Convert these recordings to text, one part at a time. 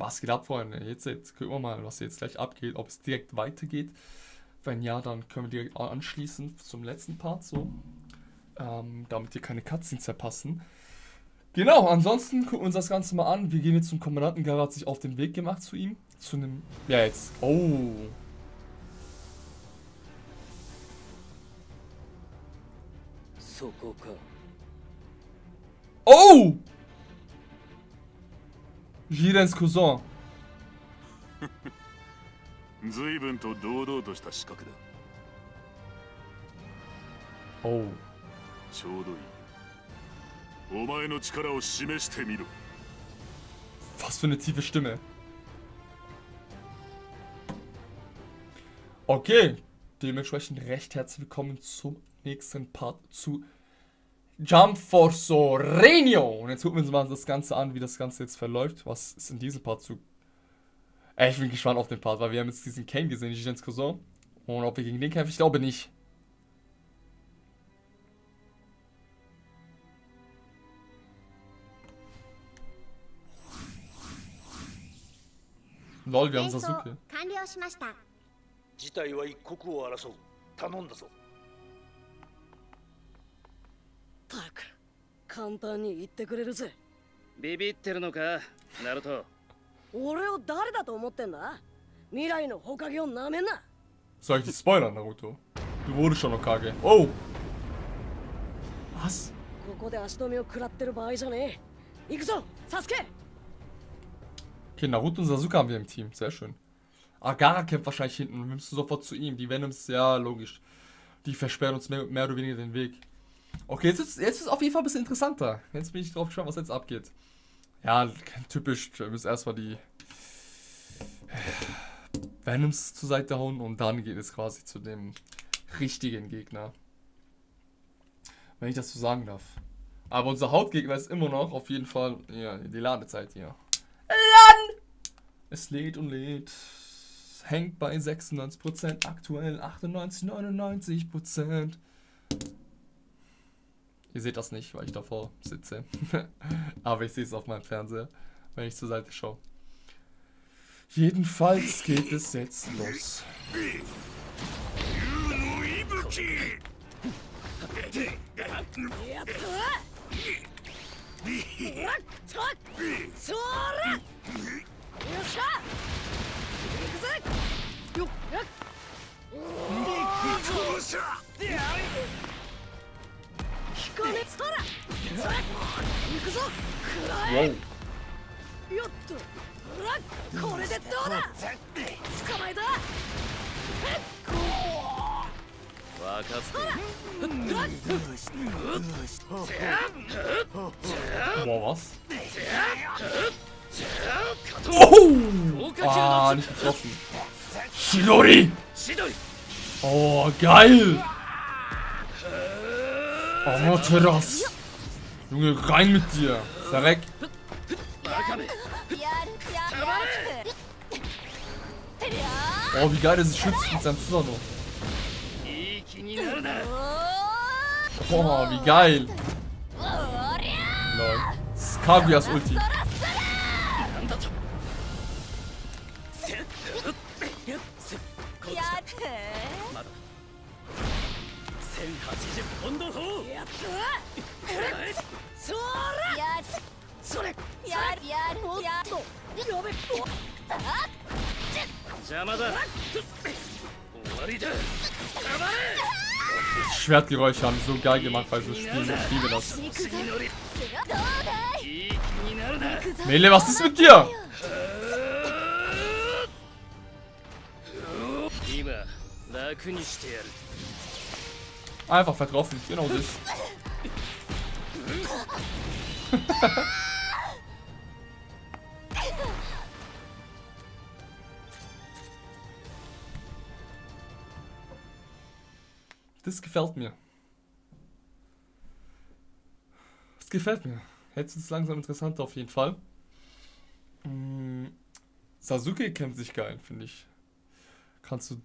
Was geht ab, Freunde? Jetzt, jetzt gucken wir mal, was jetzt gleich abgeht, ob es direkt weitergeht. Wenn ja, dann können wir direkt anschließen zum letzten Part, so. Ähm, damit hier keine Cutscenes verpassen. Genau, ansonsten gucken wir uns das Ganze mal an. Wir gehen jetzt zum Kommandanten. Gara hat sich auf den Weg gemacht zu ihm. Zu einem. Ja, jetzt. Oh. Oh! Jirens Cousin. 随分と堂々とした資格だ Oh. ちょうどいいお前の力を示してみろ Was für eine tiefe Stimme. Okay, dementsprechend recht herzlich willkommen zum nächsten Part zu Jump for Sorenio. Und jetzt gucken wir uns mal das Ganze an, wie das Ganze jetzt verläuft. Was ist in diesem Part zu. Ey, ich bin gespannt auf den Part, weil wir haben jetzt diesen Kane gesehen, Jens Cousin. Und ob wir gegen den kämpfen, ich glaube nicht. Lol, wir haben 転送 Sasuke. 完了しました事態は一刻を争う頼んだぞ たく簡単に言ってくれるぜビビってるのかナルト俺を誰だと思ってんだ未来のほかげをなめんな Soll ich dich spoilern, Naruto? Du wurdest schon Okage. Oh! Was? ここで足止めを食らってる場合じゃねえ行くぞサスケ Okay, Naruto und Sasuke haben wir im Team. Sehr schön. Agara kämpft wahrscheinlich hinten. Wir müssen sofort zu ihm. Die Venoms, ja, logisch. Die versperren uns mehr, mehr oder weniger den Weg. Okay, jetzt ist, jetzt ist es auf jeden Fall ein bisschen interessanter. Jetzt bin ich drauf gespannt, was jetzt abgeht. Ja, typisch. Wir müssen erstmal die Venoms zur Seite hauen und dann geht es quasi zu dem richtigen Gegner. Wenn ich das so sagen darf. Aber unser Hauptgegner ist immer noch auf jeden Fall ja, die Ladezeit hier. Es lädt und lädt. Hängt bei 96%, aktuell 98, 99%. Ihr seht das nicht, weil ich davor sitze. Aber ich sehe es auf meinem Fernseher, wenn ich zur Seite schaue. Jedenfalls geht es jetzt los. これでどうだ捕まえた分かってうらっ Boah, was? Oh! Ah, nicht getroffen. Shidori! Oh, geil! Oh, Terras. Junge, rein mit dir. Sarek. Oh, wie geil, das ist schützt mit seinem Susano. Oh, wie geil. Lol. Skavias Ulti. 1080ポンド砲やった俺そらやるそれやるやるやるとやべお邪魔だ終わりだ黙れ Schwertgeräusche haben so geil gemacht bei so Spielen. Ich liebe das. 行くぞどうだいいい気になるな Mele, was ist mit dir? Einfach vertroffen, genau das. das gefällt mir. Das gefällt mir. Jetzt wird es langsam interessanter auf jeden Fall. Mm, Sasuke kämpft sich geil, finde ich. Kannst du,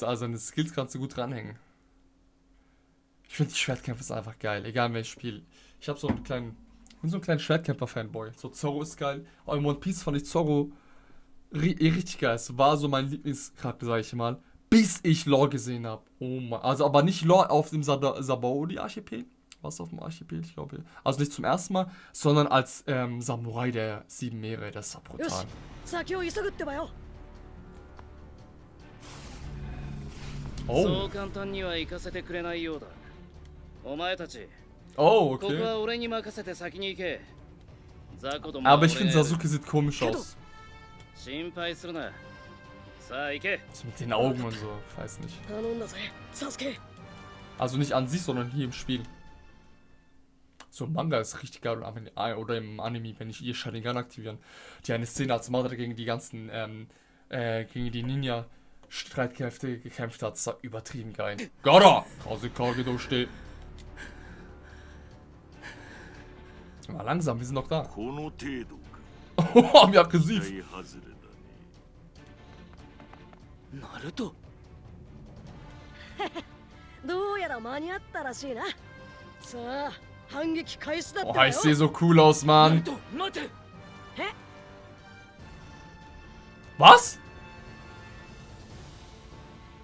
also seine Skills kannst du gut dranhängen. Ich finde die Schwertkämpfe ist einfach geil, egal welches Spiel. Ich habe so einen kleinen, bin so ein kleiner Schwertkämpfer-Fanboy. So Zorro ist geil. Aber in One Piece fand ich Zorro ri eh, richtig geil. Es war so mein Lieblingscharakter, sage ich mal. Bis ich Lore gesehen habe. Oh mein. Also, aber nicht Lore auf dem Sabaody-Archipel. Was auf dem Archipel, ich glaube. Also nicht zum ersten Mal, sondern als ähm, Samurai der sieben Meere. Das war brutal. Oh. お前たち Oh, ここ okay. は俺に任せて先に行けザコども Aber は ich 俺 finde がやる Sasuke sieht komisch aus. 心配するなさあ行け So mit den Augen und so. Ich weiß nicht. 頼んだぜサスケ Also nicht an sich, sondern hier im Spiel. So ein Manga ist richtig geil. aber in- ah, Oder im Anime, wenn ich ihr Sharingan aktivieren. Die eine Szene, als Madara gegen die ganzen, ähm, äh, gegen die Ninja-Streitkräfte gekämpft hat, das war übertrieben geil. Gara! Kazekage durchsteht. Mal langsam, wir sind noch da. この程度か Oh, wie aggressiv. 期待外れだねナルトどうやら間に合ったらしいなさあ反撃開始だって Oh, ばよ ich sehe so cool aus, ナル Mann. ト待て Was?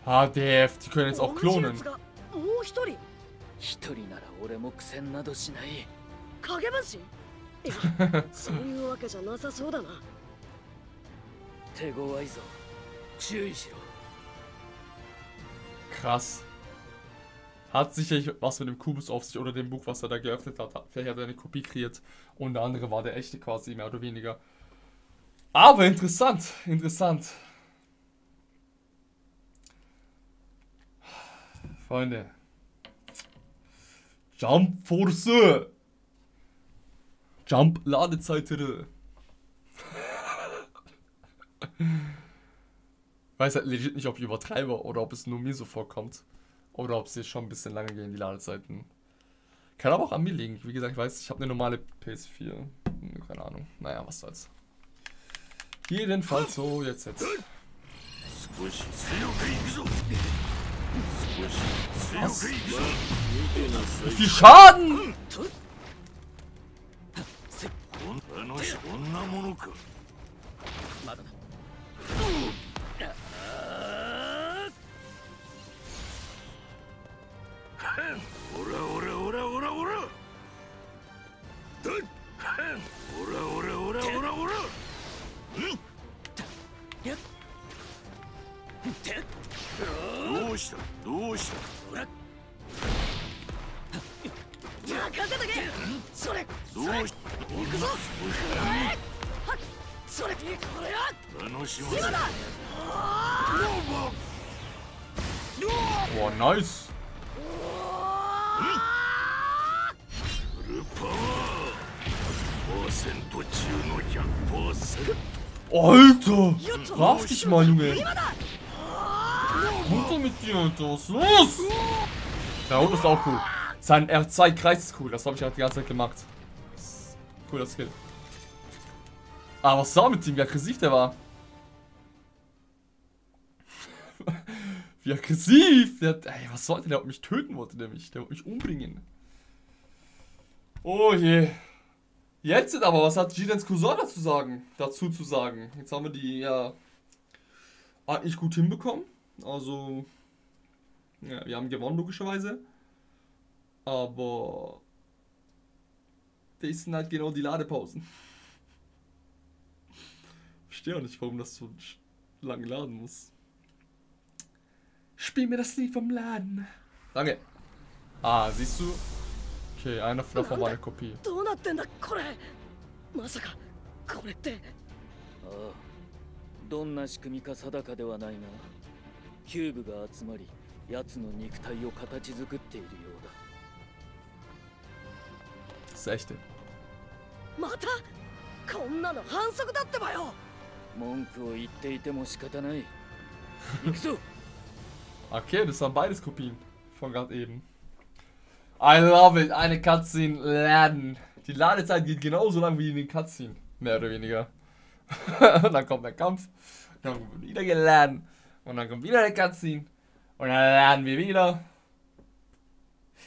HDF, die können jetzt auch 同じ klonen. やつがもう一人 一人なら俺も苦戦などしない影分身いやそういうわけじゃなさそうだな手強いぞ注意しろ Krass. Hat sicherlich was mit dem Kubus auf sich oder dem Buch, was er da geöffnet hat. Vielleicht hat er eine Kopie kreiert und der andere war der echte quasi, mehr oder weniger. Aber interessant, interessant. Freunde. Jump Force. Jump Ladezeit. weiß halt legit nicht, ob ich übertreibe oder ob es nur mir so vorkommt. Oder ob jetzt schon ein bisschen lange gehen, die Ladezeiten. Kann aber auch an mir liegen. Wie gesagt, ich weiß, ich habe eine normale PS4. Hm, Keine Ahnung. Naja, was soll's. Jedenfalls so, jetzt jetzt. 少し強くいくぞ少し強くいくぞ Wie viel Schaden! Boah, nice. Alter! Raff dich mal, Junge! Runter mit dir, Alter! Was ist los? Der Hund ist auch cool. Sein R2-Kreis ist cool. Das habe ich halt die ganze Zeit gemacht. Cooler Skill. Aber was sah mit ihm, wie aggressiv der war. Wie aggressiv! Der, hat- ey, was sollte der? Der mich töten wollte der mich. Der wollte mich umbringen. Oh je. Jetzt aber, was hat Jidens Cousin dazu sagen? Dazu zu sagen? Jetzt haben wir die ja eigentlich gut hinbekommen. Also, ja, wir haben gewonnen logischerweise. Aber das sind halt genau die Ladepausen. Verstehe auch nicht, warum das so sch- lang laden muss. Spiel mir das Lied vom Laden. Danke. Ah, siehst du? Okay, einer davon war eine Kopie. どうなってんだこれまさかこれってああどんな仕組みか定かではないがキューブが集まり奴の肉体を形作っているようだ ist echte. またこんなの反則だってばよ文句を言っていても仕方ない行くぞ Okay, das waren beides Kopien von gerade eben. I love it. Eine Cutscene laden. Die Ladezeit geht genauso lang wie in den Cutscene. Mehr oder weniger. und dann kommt der Kampf. Dann wird wieder geladen. Und dann kommt wieder der Cutscene. Und dann laden wir wieder.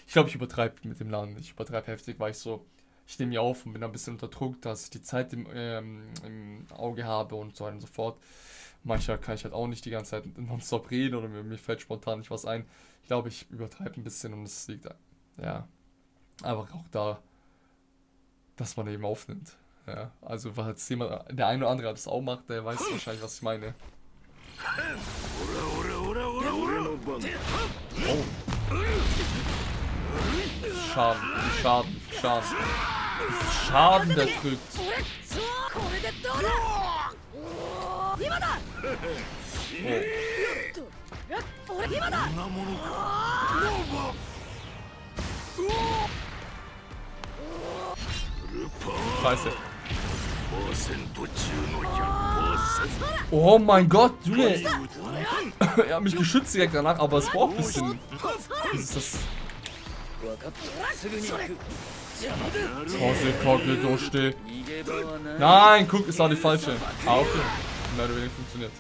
Ich glaube, ich übertreibe mit dem Laden. Ich übertreibe heftig, weil ich so ich nehme ja auf und bin ein bisschen unter Druck, dass ich die Zeit im, ähm, im Auge habe und so weiter und so fort. Manchmal kann ich halt auch nicht die ganze Zeit nonstop reden oder mir, mir fällt spontan nicht was ein. Ich glaube, ich übertreibe ein bisschen und es liegt, ja, einfach auch da, dass man eben aufnimmt. Ja, also, falls jemand, der eine oder andere das auch macht, der weiß wahrscheinlich, was ich meine. Oh. Schaden, Schaden, Schaden. Schaden der drückt. Oh. Scheiße. Oh mein Gott, du. er hat mich geschützt direkt danach, aber es braucht ein bisschen. Was ist das? Kosselkogel, du still. Nein, guck, ist auch die falsche. Ah, okay. Mehr oder weniger funktioniert.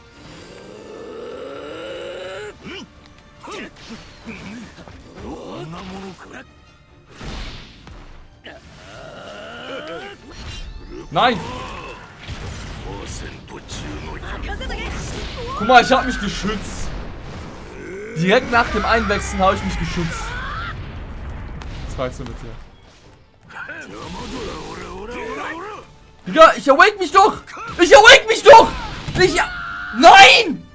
Nein! Guck mal, ich hab mich geschützt. Direkt nach dem Einwechseln habe ich mich geschützt. 2 zu mit dir. Digga, ich awake mich doch! Ich awake mich doch! Ich. Nein!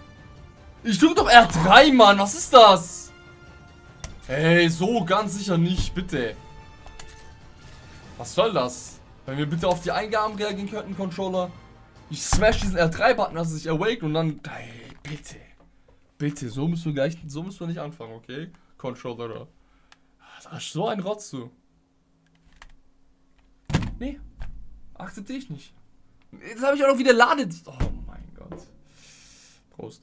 Ich drück doch R3, Mann. Was ist das? Ey, so ganz sicher nicht, bitte. Was soll das? Wenn wir bitte auf die Eingaben reagieren könnten, Controller. Ich smash diesen R3-Button, dass er sich awake und dann. Ey, bitte. Bitte, so müssen wir gleich. So müssen wir nicht anfangen, okay? Controller. Da ist so ein Rotz zu. Nee. Akzeptiere ich nicht. Jetzt habe ich auch noch wieder Ladet. Oh mein Gott. Prost.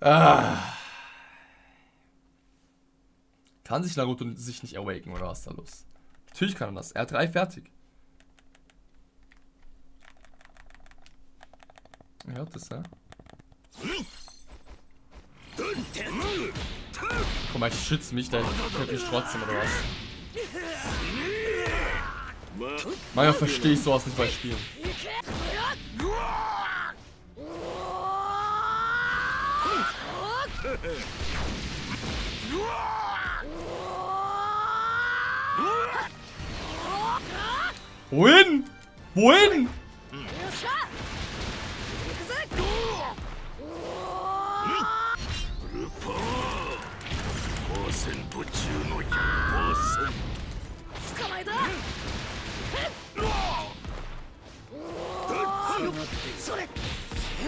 Ah. Kann sich Naruto sich nicht awaken oder was ist da los? Natürlich kann er das. Er hat drei fertig. Er hört das, ja? Guck mal, ich schütze mich, der trifft mich trotzdem, oder was? Manchmal verstehe ich sowas nicht bei Spielen. 'Wohin? Wohin?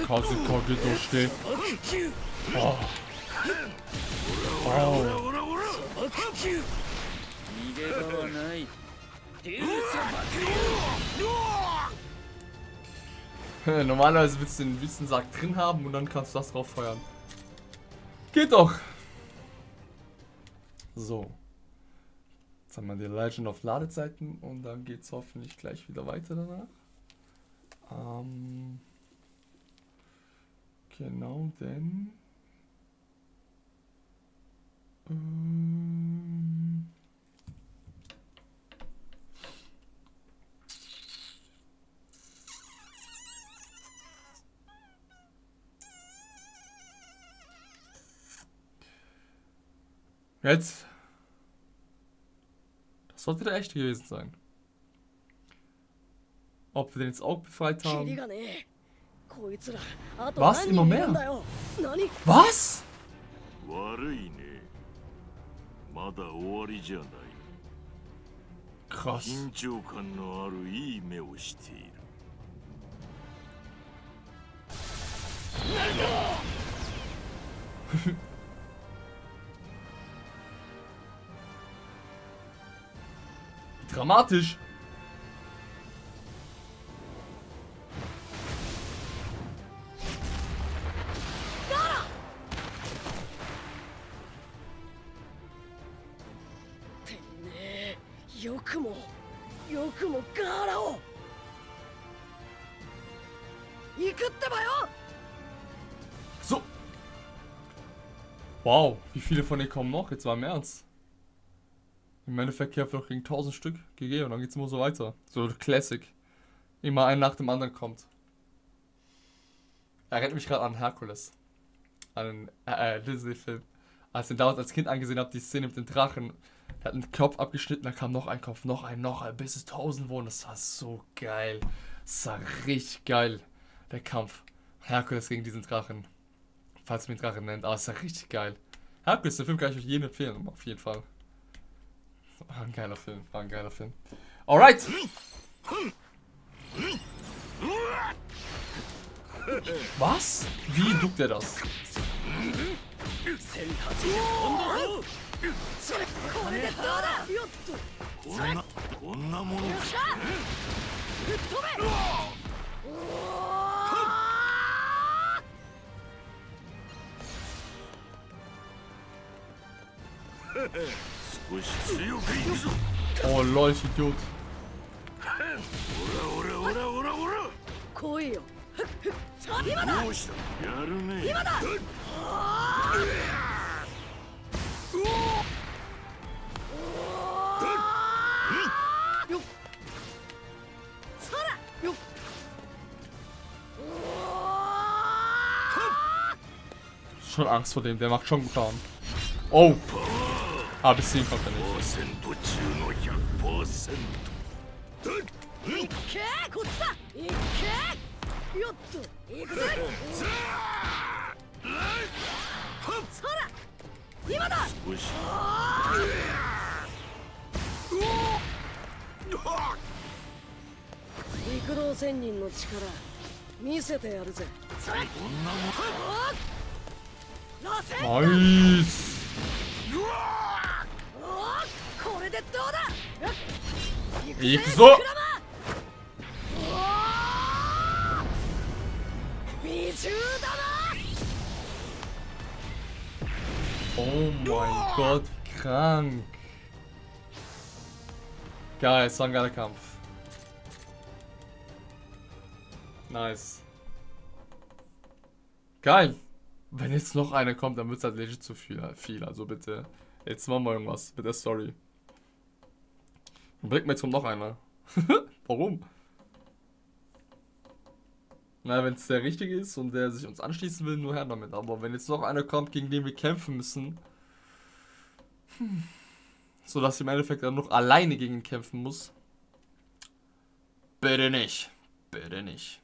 Kase Kogel durchstehen. Oh. Oh. Normalerweise willst du den Wüstensack drin haben und dann kannst du das drauf feuern. Geht doch! So. Jetzt haben wir die Legend of Ladezeiten und dann geht's hoffentlich gleich wieder weiter danach. Ähm genau, denn. Ähm, Jetzt. Das sollte der echte gewesen sein. Ob wir den jetzt auch befreit haben. 人い Immer る mehr? んだよ何？Was? 悪いねまだ終わりじゃない Krass. 緊張感のあるいい目をしている Dramatisch.「くもよくもガーラを行くってばよ So. Wow, wie viele von denen kommen noch? Jetzt mal im Ernst. Im Endeffekt kämpft noch gegen 1000 Stück GG und dann geht's immer so weiter. So Classic. Immer ein nach dem anderen kommt. Erinnert mich gerade an Herkules. An einen äh, äh, Disney-Film. Als ich ihn damals als Kind angesehen habe, die Szene mit dem Drachen. Er hat einen Kopf abgeschnitten, dann kam noch ein Kopf, noch ein, noch ein, bis es 1000 wurden. Das war so geil. Das war richtig geil. Der Kampf. Herkules gegen diesen Drachen. Falls man ihn Drachen nennt. Aber es war richtig geil. Herkules, den Film kann ich euch jedem empfehlen, auf jeden Fall. War ein geiler Film, war ein geiler Film. Alright! Was? Wie duckt er das? それこれでどうだよっとこんなこんなものかぶっ飛べ少し強くいくぞ Oh lol, ich Idiot. Ora, ora, ora, ora, ora. Koi yo. Ima da. Yaru ne. Ima da. よふっふっさあ今だどうしたやるね今だよっそらよっ Schon Angst vor dem, der macht schon Plan. Oh! Ah, bis 10 kommt er nicht. 今だ！少し陸道仙人の力見せてやるぜそれこんなも螺旋ナイスこれでどうだ行くぞ Gott, krank. Geil, es war ein geiler Kampf. Nice. Geil. Wenn jetzt noch einer kommt, dann wird es halt legit zu viel, viel. Also bitte. Jetzt machen wir irgendwas mit der Story. Bringt mir jetzt noch einer. Warum? Na, wenn es der Richtige ist und der sich uns anschließen will, nur her damit. Aber wenn jetzt noch einer kommt, gegen den wir kämpfen müssen, hm, so dass ich im Endeffekt dann noch alleine gegen ihn kämpfen muss, bitte nicht. Bitte nicht.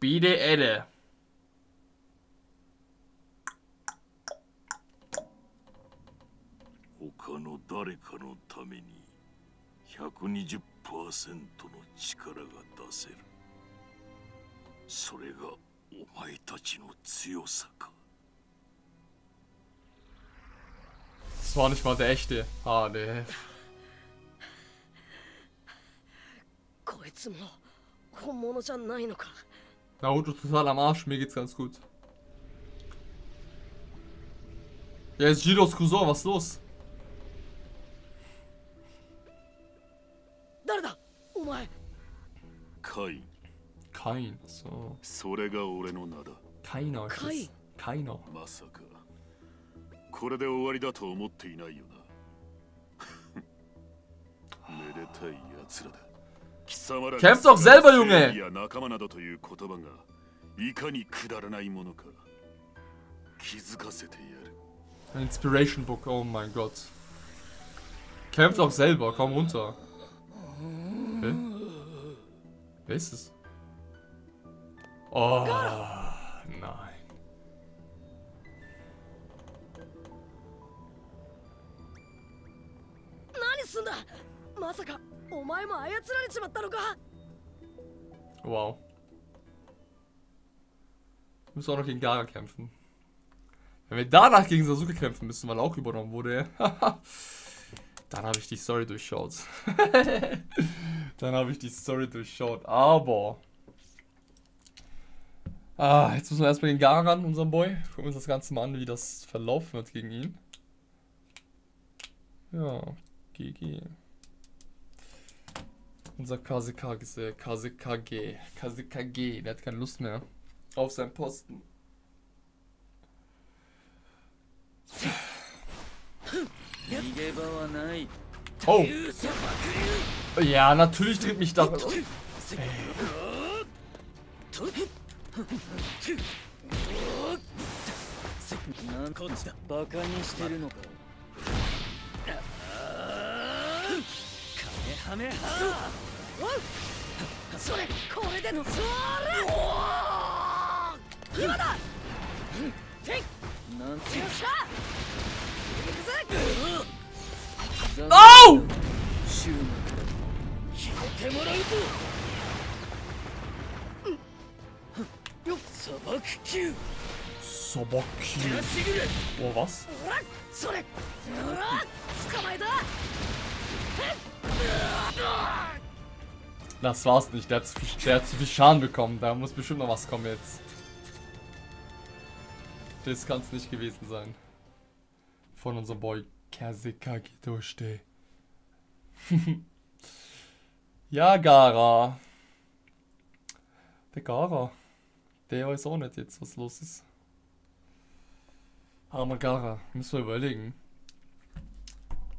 Bitte, Edde.う他の誰かのために120%の力が出せるそれがお前たちの強さか Das war nicht mal der echte. Ah, ne. こいつも本物じゃないのか Naruto total am Arsch, mir geht's ganz gut. Ja, ist Jiros Cousin, was ist los? 誰だお前カイン Kein. So. それが俺の名だ Keiner ist Kein. es. Keiner. まさか これで終わりだと思っていないよな。めでたい奴らだ。貴様ら。キャンプソク、ゼル、とい。ないものか。気づかせてやる。インスピレーションボック、オーマイゴ。キャンプソク、ゼルバ、カムウンター。Was ist es? すんだまさかお前も操られちまったのか Wow. Wir müssen auch noch gegen Gara kämpfen. Wenn wir danach gegen Sasuke kämpfen müssen, weil er auch übernommen wurde, dann habe ich die Story durchschaut. dann habe ich die Story durchschaut. Aber. Ah, jetzt müssen wir erstmal gegen Gara ran, unseren Boy. Gucken wir uns das Ganze mal an, wie das verlaufen wird gegen ihn. Ja, GG. Unser Kasekage, Kasekage, Kasekage, KSKG. Der hat keine Lust mehr auf seinen Posten. Oh! Ja, natürlich tritt mich das. Ey. Äh. カメハそれこれでのそれ今だてなん。てっしゃ行くぜ残 Oh! シューマ決めてもらうぞよっ砂漠級 Oh, それ捕まえた Das war's nicht. Der hat, zu viel, der hat zu viel Schaden bekommen. Da muss bestimmt noch was kommen jetzt. Das kann's nicht gewesen sein. Von unserem Boy Kazeka Kidoshite. ja, Gara. Der Gara. Der weiß auch nicht jetzt, was los ist. Armer Gara. Müssen wir überlegen.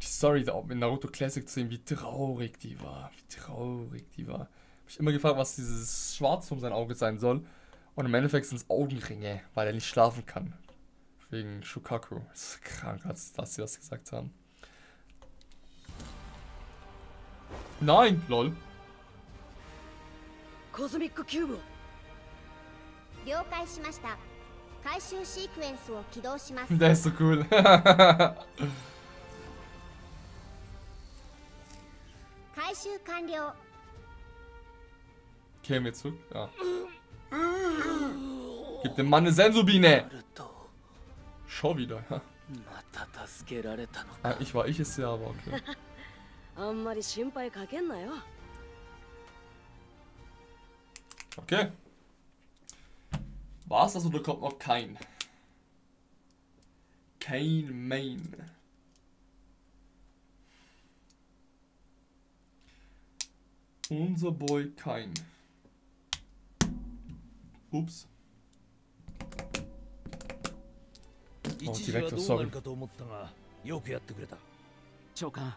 Die Story da in Naruto Classic zu sehen, wie traurig die war. Wie traurig die war. Hab ich immer gefragt, was dieses Schwarz um sein Auge sein soll. Und im Endeffekt sind es Augenringe, weil er nicht schlafen kann. Wegen Shukaku. Das ist krank, als dass sie das gesagt haben. Nein, lol. コズミックキューブを了解しました回収シークエンスを起動します Der ist so cool. 回収完了 Kämen wir zurück? Ja. Gib dem Mann eine Sensobine. ると Schau wieder. Ja. また助けられたのか Ah, ich war ich es ja, aber okay. あんまり心配かけんなよ Okay. War's das oder kommt noch kein? Kein Main. Unser Boy kein. Ups. 一時はどうなるかと思ったがよくやってくれた長官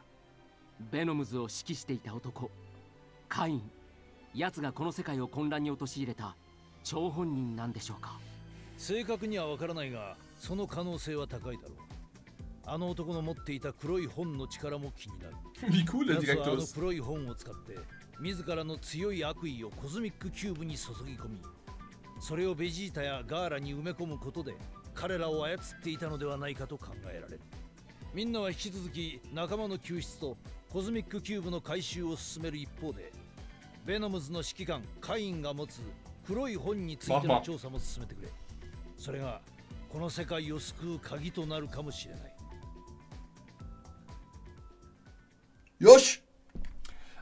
ベノムズを指揮していた男カイン奴がこの世界を混乱に陥れた張本人なんでしょうか正確にはわからないがその可能性は高いだろうあの男の持っていた黒い本の力も気になるあの.黒い本を使って自らの強い悪意をコズミックキューブに注ぎ込みそれをベジータやガーラに埋め込むことで彼らを操っていたのではないかと考えられる。みんなは引き続き仲間の救出とコズミックキューブの回収を進める一方でベノムズの指揮官カインが持つ黒い本についての調査も進めてくれ。それがこの世界を救う鍵となるかもしれない。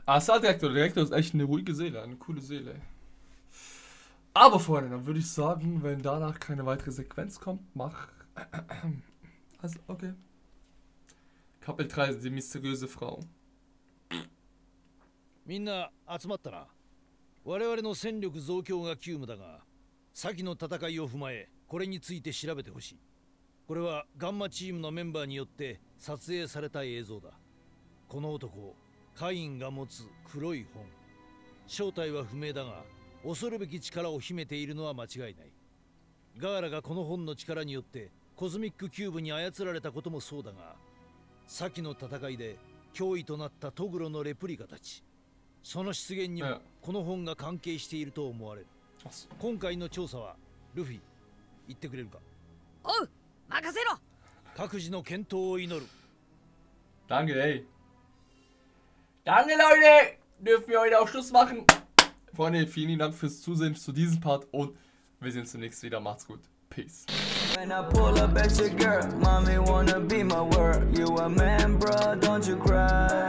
Assad-Direktor, der Direktor ist echt eine ruhige Seele, eine coole Seele. Aber Freunde, dann würde ich sagen, wenn danach keine weitere Sequenz kommt, mach. Also, okay. Kapitel 3, die mysteriöse Frau. みんな集まったな我々の戦力増強が急務だが先の戦いを踏まえこれについて調べてほしいこれはガンマチームのメンバーによって撮影された映像だこの男 カインが持つ黒い本。正体は不明だが恐るべき力を秘めているのは間違いない。ガーラがこの本の力によってコズミックキューブに操られたこともそうだが先の戦いで脅威となったトグロのレプリカたち。その出現にもええこの本が関係していると思われる。Achso. 今回の調査はルフィ言ってくれるか？おう任せろ。各自の健闘を祈る。Danke, ey. Danke, Leute. Dürfen wir heute auch Schluss machen. Freunde, vielen Dank fürs Zusehen zu diesem Part und wir sehen uns zunächst wieder. Macht's gut. Peace. When I pull up at your girl, mommy wanna be my world. You a man, bro, don't you cry.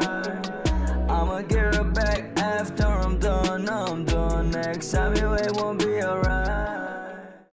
I'ma get her back after I'm done, I'm done. Next time you, it won't be alright.